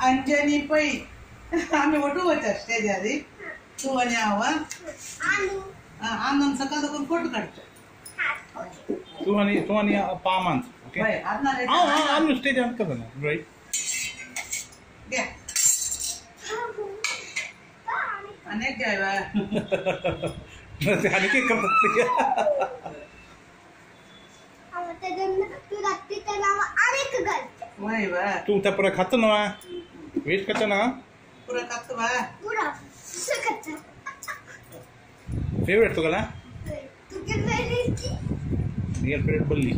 अंजनी पै. आम्ही वटू वचा स्टेजारी तू आणि हांव आनंद सकाळ करून फोटो काढतो. तू आणि तू आणि पा माणसं ओके बाय, आदनार हां हां आहे. आम्ही स्टेज आमचं कसं ना. राईट घ्या. अनेक घ्याय बाय. ते? त्या पुरा खातो ना वेज खातो ना. पुरं खातो बाय. पुरा. सकट फेवरेट तुला रिअल फेवरेट बोलली.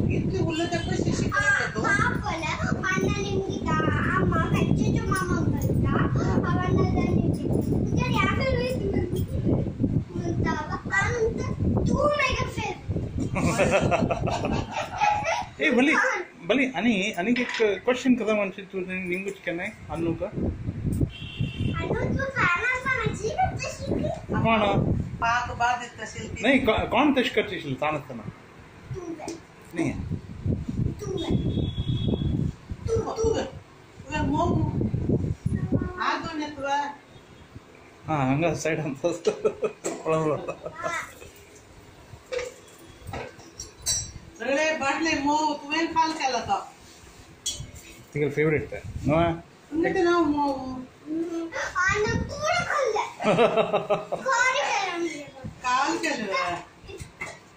ए भली भली आणि आणि एक क्वेश्चन कसा म्हणशील तू निंगूच का नाही आणू का आणि तू खाना सांगायची तशी कोण पाक बाधित असेल ती. नाही को- कोण तशी करशील सांगत ना तू गे नाही तू गे तू तू ग. तुला मग आदून येतो बाय. हां ಹಂಗ ಸೈಡ್ ಅಂತ सगळे बाटले मऊ तुवें खाल केला तो तिकडे फेवरेट नवा तुमगे ते नाव मऊ आणि पुढे खाल्लं खारी केलं काल केलं बाय.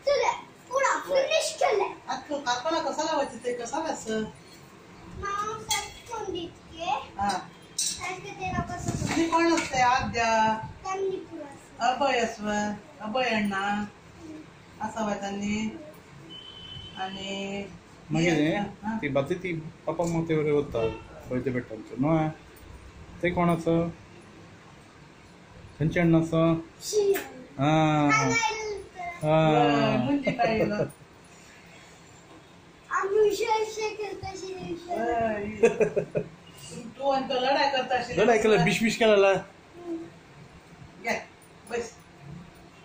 तुला पुढा फिनिश केलं आता तू कापाला कसा लावायचं ते कसा लास मामा सटकून दिसते हा त्याचे तेरा कसं आणि कोण असते आद्या त्यांनी पुरा अभय अस्व अभय अण्णा असावा त्यांनी आणि मागे हा. ती बाती ती पप्पा मग ते होता वैद्य भेटांचं ते कोणाचं? त्यांच्या अण्णाचं हां. हां. म्हणजे. तू आणि तो लढाई करत केला बिश बिश केला घ्या, बस.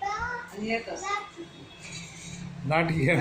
आणि लाट घे या